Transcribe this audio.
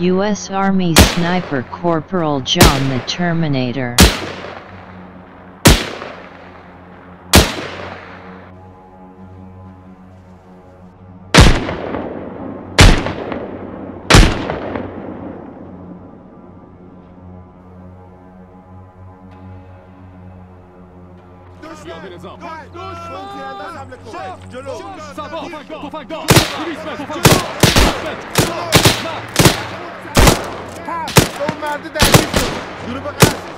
U.S. Army Sniper Corporal John the Terminator. Pass! Don't matter that. You're the best.